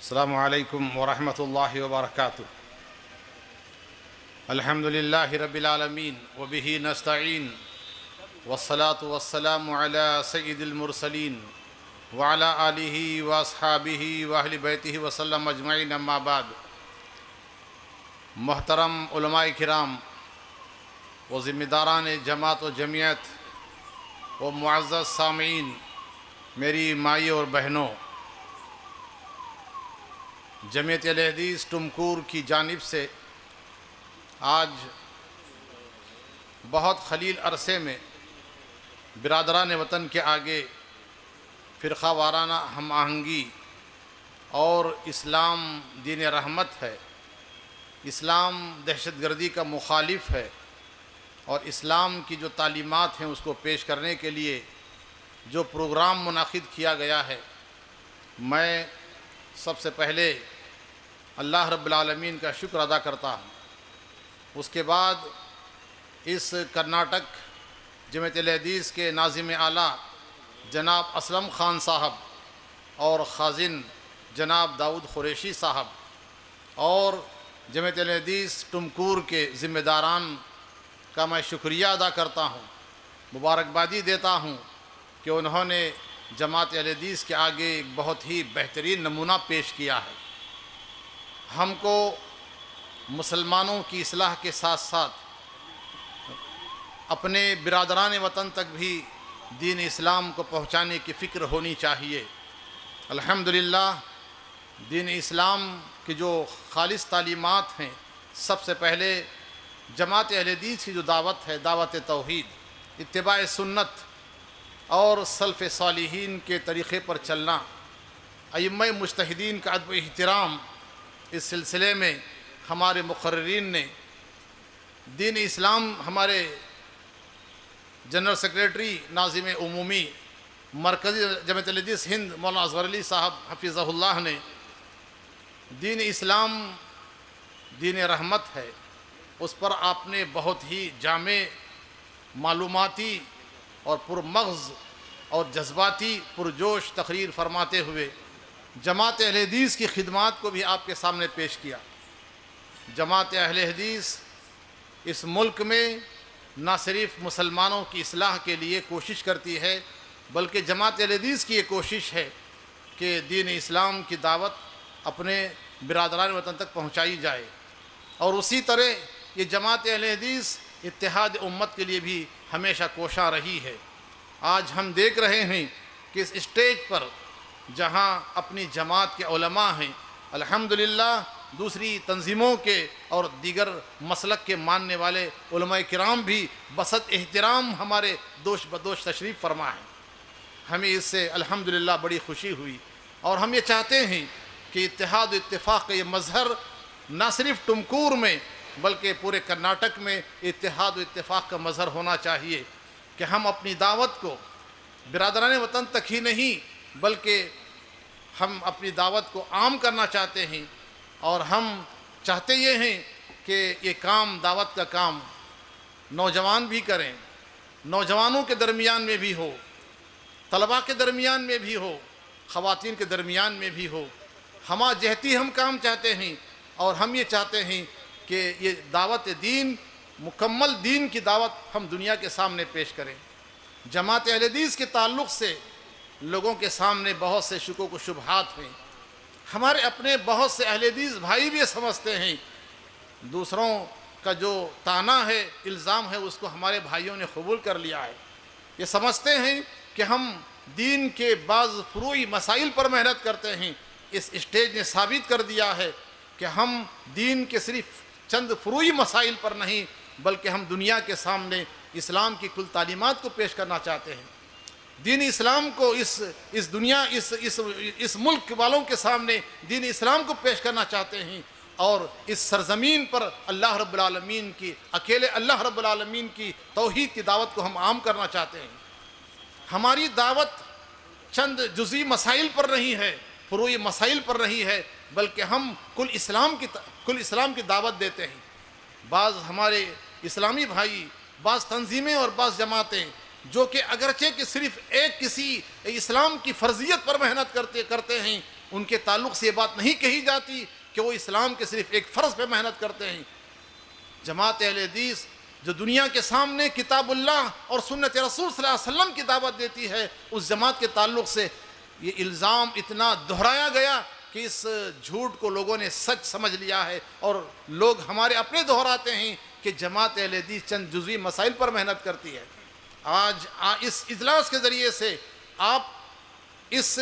السلام عليكم ورحمة الله وبركاته الحمد لله رب العالمين وبه نستعين والصلاة والسلام على سيد المرسلين وعلى آله وأصحابه وأهل بيته وسلم أجمعين أما بعد۔ محترم علماء کرام و ذمہ داران جماعت و جمعیت و معزز سامعین، میری مائی اور بہنوں جمعیت الحدیث ٹمکور کی جانب سے آج بہت خلیل عرصے میں برادران وطن کے آگے فرقہ وارانہ ہم آہنگی اور اسلام دین رحمت ہے، اسلام دہشت گردی کا مخالف ہے اور اسلام کی جو تعلیمات ہیں اس کو پیش کرنے کے لیے جو پروگرام منعقد کیا گیا ہے، میں سب سے پہلے اللہ رب العالمین کا شکر ادا کرتا ہوں۔ اس کے بعد اس کرناٹک جمعیت الحدیث کے ناظم اعلیٰ جناب اسلم خان صاحب اور خازن جناب داؤد قریشی صاحب اور جمعیت الحدیث ٹمکور کے ذمہ داران کا میں شکریہ ادا کرتا ہوں۔ مبارکبادی دیتا ہوں کہ انہوں نے جماعت الحدیث کے آگے ایک بہت ہی بہترین نمونہ پیش کیا ہے۔ ہم کو مسلمانوں کی اصلاح کے ساتھ ساتھ اپنے برادران وطن تک بھی دین اسلام کو پہنچانے کی فکر ہونی چاہیے۔ الحمدللہ، دین اسلام کی جو خالص تعلیمات ہیں، سب سے پہلے جماعت اہل حدیث کی جو دعوت ہے، دعوت توحید، اتباع سنت اور سلف صالحین کے طریقے پر چلنا۔ ائمہ مجتہدین کا ادب احترام اس سلسلے میں ہمارے مقررین نے، دین اسلام ہمارے جنرل سیکریٹری ناظم عمومی، مرکزی جمعیت الحدیث ہند مولانا اصغر علی صاحب حفظہ اللہ نے، دین اسلام دین رحمت ہے، اس پر آپ نے بہت ہی جامع معلوماتی اور پرمغز اور جذباتی پرجوش تقریر فرماتے ہوئے جماعت اہل حدیث کی خدمات کو بھی آپ کے سامنے پیش کیا۔ جماعت اہل حدیث اس ملک میں نہ صرف مسلمانوں کی اصلاح کے لیے کوشش کرتی ہے، بلکہ جماعت اہل حدیث کی یہ کوشش ہے کہ دین اسلام کی دعوت اپنے برادران وطن تک پہنچائی جائے۔ اور اسی طرح یہ جماعت اہل حدیث اتحاد امت کے لیے بھی ہمیشہ کوشاں رہی ہے۔ آج ہم دیکھ رہے ہیں کہ اس اسٹیج پر جہاں اپنی جماعت کے علماء ہیں، الحمدللہ دوسری تنظیموں کے اور دیگر مسلک کے ماننے والے علماء کرام بھی بسط احترام ہمارے دوش بدوش تشریف فرما ہیں۔ ہمیں اس سے الحمدللہ بڑی خوشی ہوئی۔ اور ہم یہ چاہتے ہیں کہ اتحاد و اتفاق کا یہ مظہر نہ صرف ٹمکور میں بلکہ پورے کرناٹک میں اتحاد و اتفاق کا مظہر ہونا چاہیے کہ ہم اپنی دعوت کو برادران وطن تک ہی نہیں، بلکہ ہم اپنی دعوت کو عام کرنا چاہتے ہیں۔ اور ہم چاہتے یہ ہیں کہ یہ کام، دعوت کا کام نوجوان بھی کریں، نوجوانوں کے درمیان میں بھی ہو، طلباء کے درمیان میں بھی ہو، خواتین کے درمیان میں بھی ہو۔ ہما جہتی ہم کام چاہتے ہیں اور ہم یہ چاہتے ہیں کہ یہ دعوت دین، مکمل دین کی دعوت ہم دنیا کے سامنے پیش کریں۔ جماعت اہل حدیث کے تعلق سے لوگوں کے سامنے بہت سے شکوک و شبہات ہیں۔ ہمارے اپنے بہت سے اہل حدیث بھائی بھی سمجھتے ہیں۔ دوسروں کا جو تانا ہے، الزام ہے، اس کو ہمارے بھائیوں نے قبول کر لیا ہے۔ یہ سمجھتے ہیں کہ ہم دین کے بعض فروئی مسائل پر محنت کرتے ہیں۔ اس اسٹیج نے ثابت کر دیا ہے کہ ہم دین کے صرف چند فروئی مسائل پر نہیں، بلکہ ہم دنیا کے سامنے اسلام کی کل تعلیمات کو پیش کرنا چاہتے ہیں۔ دین اسلام کو اس اس دنیا، اس اس اس ملک والوں کے سامنے دین اسلام کو پیش کرنا چاہتے ہیں۔ اور اس سرزمین پر اللہ رب العالمین کی، اکیلے اللہ رب العالمین کی توحید کی دعوت کو ہم عام کرنا چاہتے ہیں۔ ہماری دعوت چند جزی مسائل پر نہیں ہے، فروئی مسائل پر نہیں ہے بلکہ ہم کل اسلام کی کل اسلام کی دعوت دیتے ہیں۔ بعض ہمارے اسلامی بھائی، بعض تنظیمیں اور بعض جماعتیں جو کہ اگرچہ کہ صرف ایک کسی اسلام کی فرضیت پر محنت کرتے کرتے ہیں، ان کے تعلق سے یہ بات نہیں کہی جاتی کہ وہ اسلام کے صرف ایک فرض پہ محنت کرتے ہیں۔ جماعت اہل حدیث جو دنیا کے سامنے کتاب اللہ اور سنت رسول صلی اللہ علیہ وسلم کی دعوت دیتی ہے، اس جماعت کے تعلق سے یہ الزام اتنا دہرایا گیا کہ اس جھوٹ کو لوگوں نے سچ سمجھ لیا ہے اور لوگ ہمارے اپنے دہراتے ہیں کہ جماعت اہل حدیث چند جزوی مسائل پر محنت کرتی ہے۔ آج اس اجلاس کے ذریعے سے آپ اس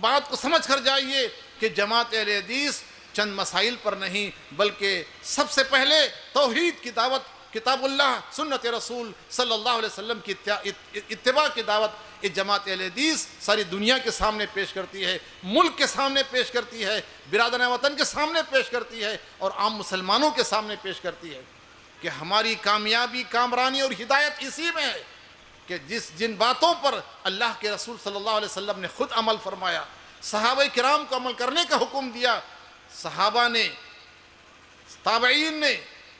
بات کو سمجھ کر جائیے کہ جماعت اہل حدیث چند مسائل پر نہیں، بلکہ سب سے پہلے توحید کی دعوت کتاب اللہ، سنت رسول صلی اللہ علیہ وسلم کی اتباع کی دعوت یہ جماعت اہل حدیث ساری دنیا کے سامنے پیش کرتی ہے، ملک کے سامنے پیش کرتی ہے برادر وطن کے سامنے پیش کرتی ہے اور عام مسلمانوں کے سامنے پیش کرتی ہے کہ ہماری کامیابی، کامرانی اور ہدایت اسی میں ہے کہ جس جن باتوں پر اللہ کے رسول صلی اللہ علیہ وسلم نے خود عمل فرمایا، صحابہ کرام کو عمل کرنے کا حکم دیا، صحابہ نے، تابعین نے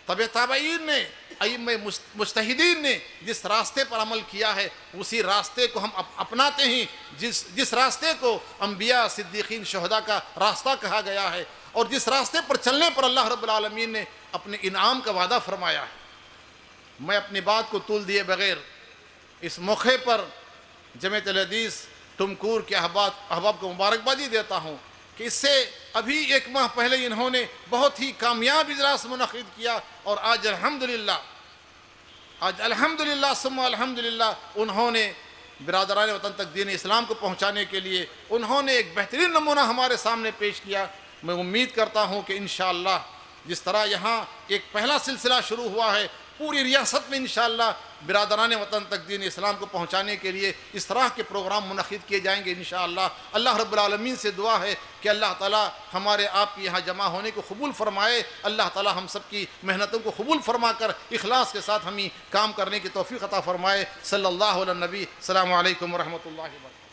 طب تابعین نے ائم مشتہدین نے جس راستے پر عمل کیا ہے، اسی راستے کو ہم اپناتے ہیں۔ جس جس راستے کو انبیاء، صدیقین، شہداء کا راستہ کہا گیا ہے اور جس راستے پر چلنے پر اللہ رب العالمین نے اپنے انعام کا وعدہ فرمایا ہے۔ میں اپنی بات کو طول دیے بغیر اس موقع پر جمعیت الحدیث ٹمکور کے احباب احباب کو مبارکبادی دیتا ہوں کہ اس سے ابھی ایک ماہ پہلے انہوں نے بہت ہی کامیاب اجلاس منعقد کیا اور آج الحمدللہ آج الحمدللہ، ثم الحمدللہ، انہوں نے برادران وطن تک دین اسلام کو پہنچانے کے لیے انہوں نے ایک بہترین نمونہ ہمارے سامنے پیش کیا۔ میں امید کرتا ہوں کہ انشاءاللہ جس طرح یہاں ایک پہلا سلسلہ شروع ہوا ہے پوری ریاست میں انشاءاللہ برادران وطن تک دین اسلام کو پہنچانے کے لیے اس طرح کے پروگرام منعقد کیے جائیں گے انشاءاللہ۔ اللہ رب العالمین سے دعا ہے کہ اللہ تعالی ہمارے آپ کی یہاں جمع ہونے کو قبول فرمائے۔ اللہ تعالی ہم سب کی محنتوں کو قبول فرما کر اخلاص کے ساتھ ہمیں کام کرنے کی توفیق عطا فرمائے۔ صلی اللہ علیہ نبی السلام علیکم ورحمۃ اللہ وبرکاتہ۔